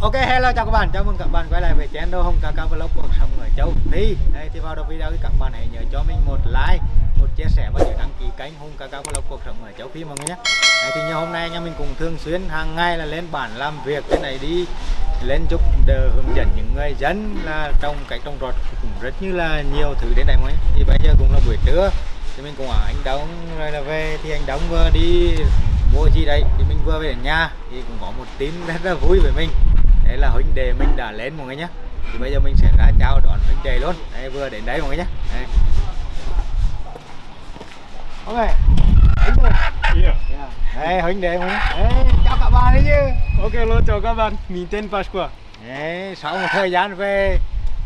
Ok hello chào các bạn, chào mừng các bạn quay lại với channel Hồng Ca Ca Vlog cuộc sống ở châu Phi. Đây thì vào đầu video thì các bạn hãy nhớ cho mình một like, một chia sẻ và nhớ đăng ký kênh Hồng Ca Ca Vlog cuộc sống ở châu Phi mọi người nhé. Đây thì như hôm nay nha mình cùng thường xuyên hàng ngày là lên bản làm việc cái này đi lên giúp đỡ hướng dẫn những người dân là trong cái trồng trọt cũng rất như là nhiều thứ đến đây mọi người Thì bây giờ cũng là buổi trưa thì mình cũng ở anh Đống rồi là về thì anh Đống vừa đi mua gì đây thì mình vừa về đến nhà thì cũng có một tin rất là vui với mình đấy là huynh đệ mình đã lên mọi người nhé thì bây giờ mình sẽ ra chào đón huynh đệ luôn đây vừa đến đấy mọi người nhé đây. ok Yeah. đây huynh đệ người đấy, chào các bạn đấy chứ Ok, hello, chào các bạn. Mình tên Pasqua. đấy, sau một thời gian về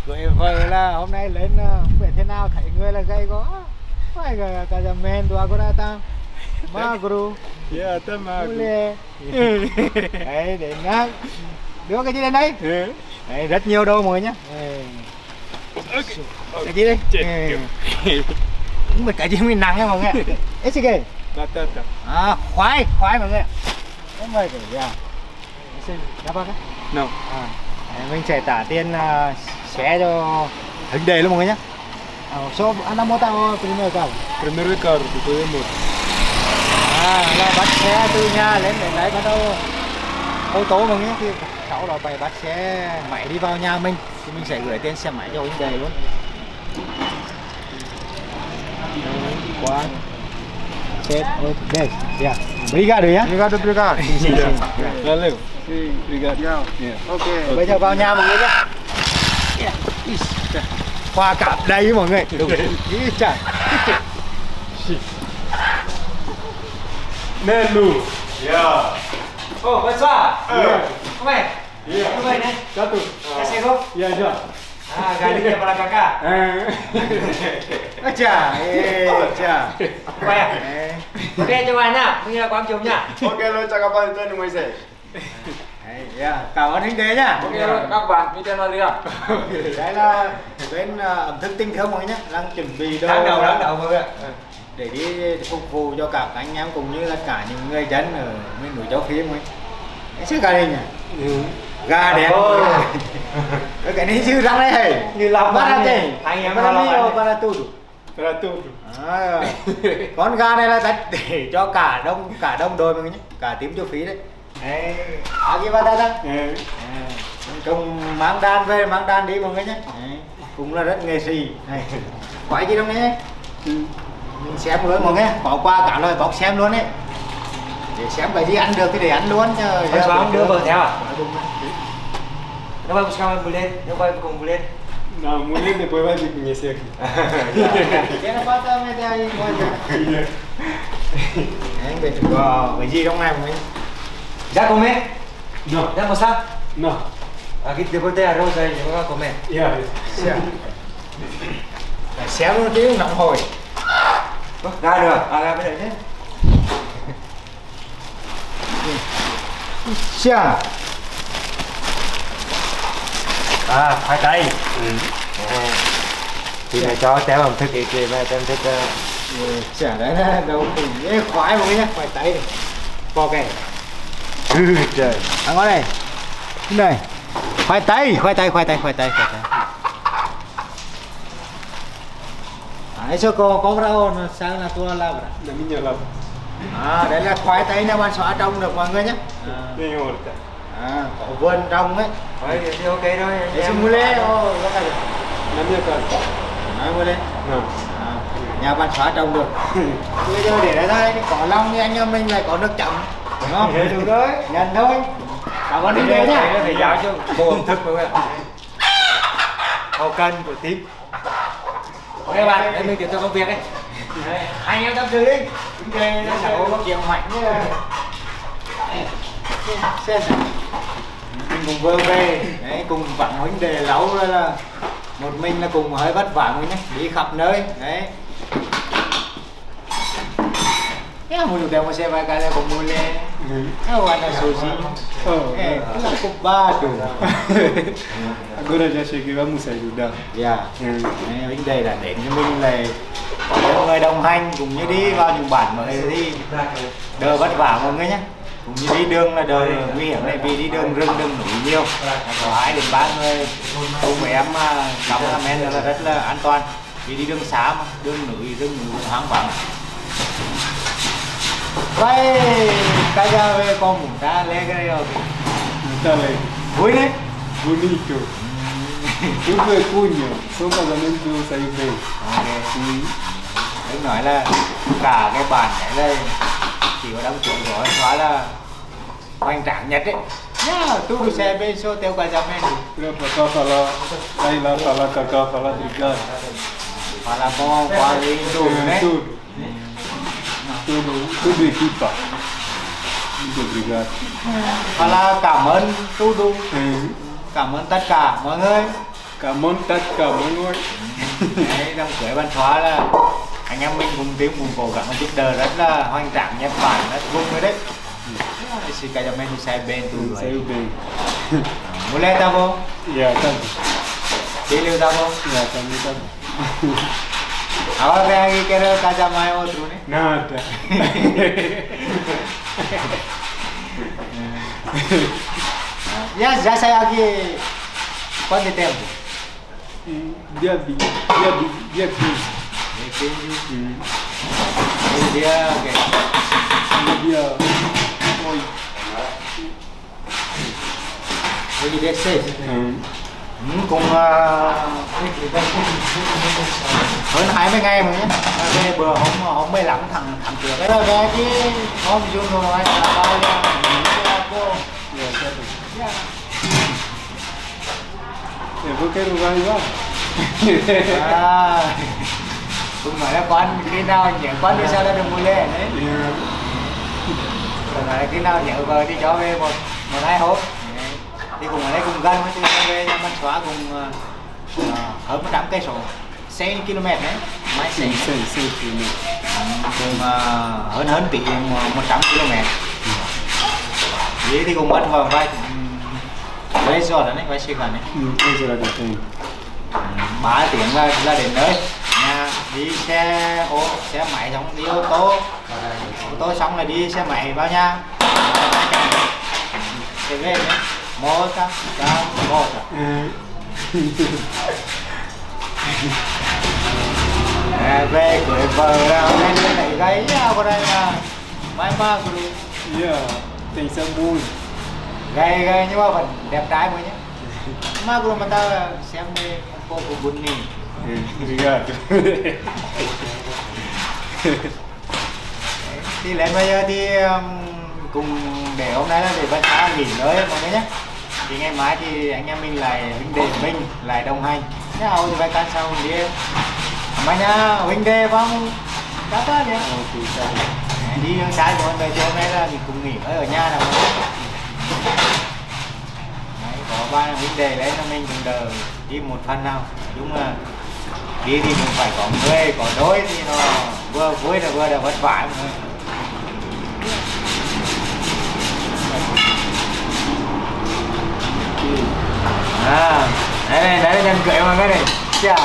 gửi vợ là hôm nay lên ờ, không biết thế nào thấy người là gầy quá phải cả cả nhà men tua của ta magro Yeah, tama. Ule. đấy để nhá đưa cái gì lên đây Eh? đấy, rất nhiều nhé Đây. Ok. cái gì đây kiểu. không biết cái gì mình nặng nha mọi người ấy gì kìa Batata. à khoái khoái mọi người không mời gì à xin đáp ơn No. à mình sẽ trả tiền uh, xé cho hình đề luôn mọi người nhé à, số anh đang mua tao primero cao Primero carro, después de moto. à là bắt xe từ nhà lên đến đấy bắt đầu ô tô mọi người nhé sau đó phải bắt xe máy đi vào nhà mình thì mình sẽ gửi tiền xe máy cho huynh đề luôn quá set ok yeah obrigado nhá Obrigado, obrigado. Sim, sim, sim. Valeu. Sí, obrigado. Yeah. Yeah. Ok. bây giờ vào nhà mọi người nhé Yeah. Hoa cạp đây mọi người đúng chà. Nelu. Yeah. Ô, vai xóa. Yeah. Como é? É, né? Satu. Já chegou? Yeah, já. Ah, galinha para cá. Eh. Ôi chà, ê, chà. Quay à? Đấy. Ok cho bạn nhá, bây giờ quang chụp nhá. Ok, hello, chào các bạn. Tên là Moise. Yeah. Cảm ơn huynh đế nhá. Ok luôn các bạn, tên là Lê ạ. Đấy là bên ờ, ẩm thực tinh không mọi người nhé, đang chuẩn bị đồ Đáng đầu, đáng đầu mọi người ạ. để đi phục vụ cho cả anh em cũng như là cả những người dân ở miền núi châu Phi. Cái chiếc gà đình à? Gà đẹp. Cái này chứ răng đấy hề. Như lòng Bắt ra. Anh em lo ra bắt ra tudo. Para tudo. À, con gà này là tất để cho cả đông cả đông đôi mọi người nhé, cả tím châu Phi đấy. Đấy, à kia ra đó. Eh. À, cùng mang đàn về mang đàn đi mọi người nhé cũng là rất nghệ sĩ này quay gì đâu nhé mình xem luôn mọi người bỏ qua cả lời bóc xem luôn đấy để xem cái gì ăn được thì để ăn luôn chứ buổi đưa vợ theo à? Nó quay sao em lên, nó quay cùng vừa lên. Não, mulher depois vai me conhecer aqui. Thế nó bắt tâm đây đây ngồi kìa. Đấy, về có cái gì trong này người Ya come, No. ya almoçar. No. Aquí después de arroz ahí, yo voy a comer. Yeah. xem Phải xem luôn chứ nóng hồi Ra được, à ra bây giờ nhé. xem À, khoai tây. thì này cho téo ẩm thực ý kì mà tem thức chả đấy là đâu dễ khoái một cái nhá. Khoai tây. Này bò kè. Ừ trời. Ăn ngon này Cái này khoai tây khoai tây khoai tây khoai tây khoai tây. À eso có có rau nó sang là tua la Na minha lava. à đấy là khoai tây nếu bạn xóa trồng được mọi người nhé à. À có vườn trồng ấy Thôi thì ok thôi. anh để em. mua lê ô nó cái Na minha casa. nói mua lê Não. À, nhà bạn xóa trồng được bây giờ để ra đây có long thì anh em mình lại có nước chậm đúng không Được rồi. nhận thôi cảm ơn đi nhá nhá. Thầy giáo cho bộ ẩm thực mọi người. Hậu cân của tím. Ok bạn, để mình tiếp tục công việc. Đây, Anh em tâm sự đi. Nấu chuyện mạnh như là xem mình cùng vừa về đấy cùng vặn huynh đề lâu rồi là một mình là cùng hơi vất vả mình nhé đi khắp nơi. Đấy. Được xe vai cái cũng mua lên cái hoàn là sushi Oh. eh là cục ba đủ Agora já cheguei, vamos ajudar. dạ. Mm. Đấy, vấn đề là đến cho mình là có người đồng hành cũng như đi vào những bản mới thì đỡ vất vả mọi người nhé cũng như đi đường là đời nguy hiểm này vì đi đường rừng đường núi nhiều có hai đến ba người cùng với em mà cắm là men là rất là an toàn vì đi đường xa mà đường núi rừng núi hoang vắng vậy cái ra về con muốn ta lên cái rồi Dale, vui đấy bonito. Tudo é cunho, só casamento saiu bem. Ok. Đứng nói là cả cái bàn này là chỉ có chuẩn của anh Hóa là hoành tráng nhất ấy. Nhá, tu được xe bên số tiêu cả dòng này. Para cá falar, aí lá falar, cá cá falar, obrigado. Hoặc là có qua đi đấy. Tudo, tudo, tudo equipa. Muito obrigado. Hoặc là cảm ơn tu đủ, Ừ. cảm ơn tất cả mọi người. Cảm ơn tất cả mọi người. Đấy, đám cưới văn hóa là anh em mình cùng tiếng cùng cố gắng giúp đỡ rất là hoành tráng nhất bản rất vui rồi đấy. Xin cả dòng này tu xe bên tu đuổi. Saiu bem. Mulai ta vô, Yeah, tá. đi lưu ta vô. Yeah, também tá bom. Ahora ve aquí que era casa más otro, ¿no? Nada. Ya, ya saya aquí. ¿Cuánto tiempo? Dia 20, dia 20, dia 15. El día que Dia 8. hoy día 6. Ừ. Ừ, cùng hơn 20 ngày mà nhé. Về bữa hôm hôm 15 tháng tháng trước. Là về cái hôm June rồi là bao nhiêu? cô. Bom. Eu vou quero vai lá. À, cũng nói là quán khi nào nhớ quán đi sao đã được mua lễ đấy. Rồi nói khi nào nhớ vợ đi cho về một một hai hôm thì cùng ở đây cùng gần với từ về nhà Văn Xóa cùng uh, hơn 100 cây số. 6 km đấy máy xe sim, sim, sim. cùng uh, hơn hơn tỷ 100 km. Vậy thì cùng mất vào vai vài giờ đấy vài xe gần đấy. Ừ, bây giờ là được rồi. ba tiếng là là đến nơi đi xe ô xe máy xong đi ô tô. Ô tô xong là đi xe máy vào nhà. Sẽ về nhé. Trăm trăm một Ừ. à, về cưới vợ là lên lấy gáy à, vào đây là mai mà cứ Yeah, tem sabor. gầy gầy nhưng mà vẫn đẹp trai mới nhé. Mà cứ mà ta xem đi cô của bún mì Obrigado. thì lên bây giờ thì um, cùng để hôm nay là để văn xã nghỉ ngơi mọi người nhé. Thì ngày mai thì anh em mình lại huynh đệ mình lại đồng hành. Nhau thì vai can sau đi. Mà nha huynh đệ bạn nhé. Ok, tá bom. đi đường sai của mọi người thì hôm nay là mình cùng nghỉ ngơi ở nhà nào Đấy, có ba huynh đệ lấy cho mình cùng đờ đi một phần nào. Đúng là đi thì cũng phải có người có đôi thì nó vừa vui là vừa là vất vả người à đấy này đấy nhân cưới mọi người này. Chà.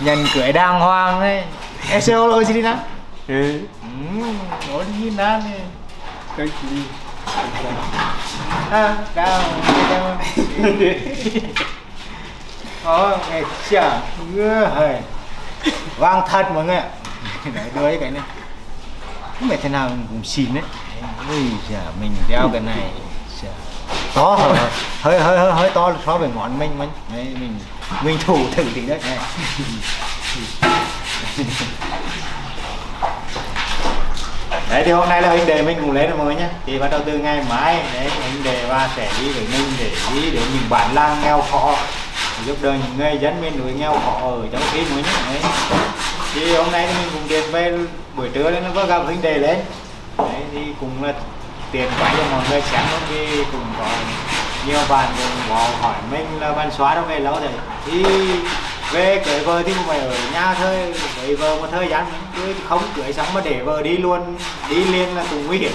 Nhân cưới đàng hoàng ấy. SEO lỗi gì đi nào. É, lỗi gì nào này tranquilo. à cao cao Ồ, nghe chả ngứa hời. Vang thật mọi người ạ. Đấy, đưa cái này. Không biết thế nào cũng xin đấy. Ui chả mình đeo cái này. Chả To hơi hơi hơi hơi to so với ngón mình mình đấy, mình mình thủ thử tí đấy. Này. đấy thì hôm nay là huynh đề mình cùng lên rồi mọi người nhé thì bắt đầu từ ngày mai. Đấy huynh đề ba sẽ đi với mình để đi đến những bản lang nghèo khó giúp đỡ những người dân miền núi nghèo khó ở trong khi mới nhất. đấy. thì hôm nay thì mình cùng tiền về, buổi trưa nên nó có gặp huynh đề lên đấy, thì cũng là tiền quay cho mọi người xem luôn thì cũng có nhiều bạn cũng có hỏi mình là bạn xóa đâu về lâu rồi thì về cưới vợ thì cũng phải ở nhà thôi với vợ một thời gian chứ không cưới xong mà để vợ đi luôn, đi liền là cũng nguy hiểm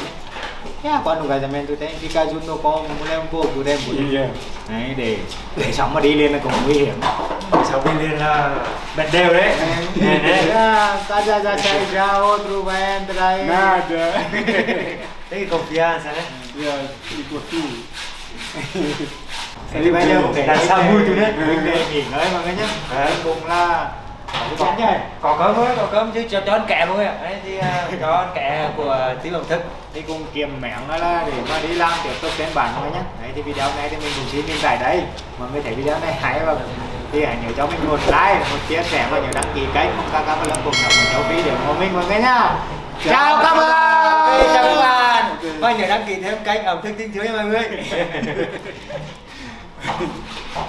Ya, quando un casamento tem fica junto com mulher um pouco tempo. Yeah. Đấy, để để xong mà đi liền là cũng nguy hiểm. sau khi lên là bật đều đấy Nè, nè. Saja ya se ya otro va a entrar. Nada. Thấy cái confianza đấy Yeah, igual tú. Thì bây giờ Là sao vui chú đấy Mình để nghỉ ngơi mọi người nhé. Đấy, cùng là có chén nhỉ. có cơm thôi có cơm chứ cho cho ăn kẹ người ạ đấy thì à, cho ăn kẹ của tí ẩm thực Thì cùng kiềm mẹn đó là để mà đi làm tiếp tục trên bản người nhé. Đấy thì video này thì mình cũng xin dừng tại đây. Mọi người thấy video này hay và thì hãy nhớ cho mình một like, một chia sẻ và nhớ đăng ký kênh cùng các các bạn cùng học một cháu phí để ủng hộ mình mọi người nhá. Chào các bạn. Chào các bạn và nhớ đăng ký thêm kênh ẩm thực tinh thiếu nha mọi người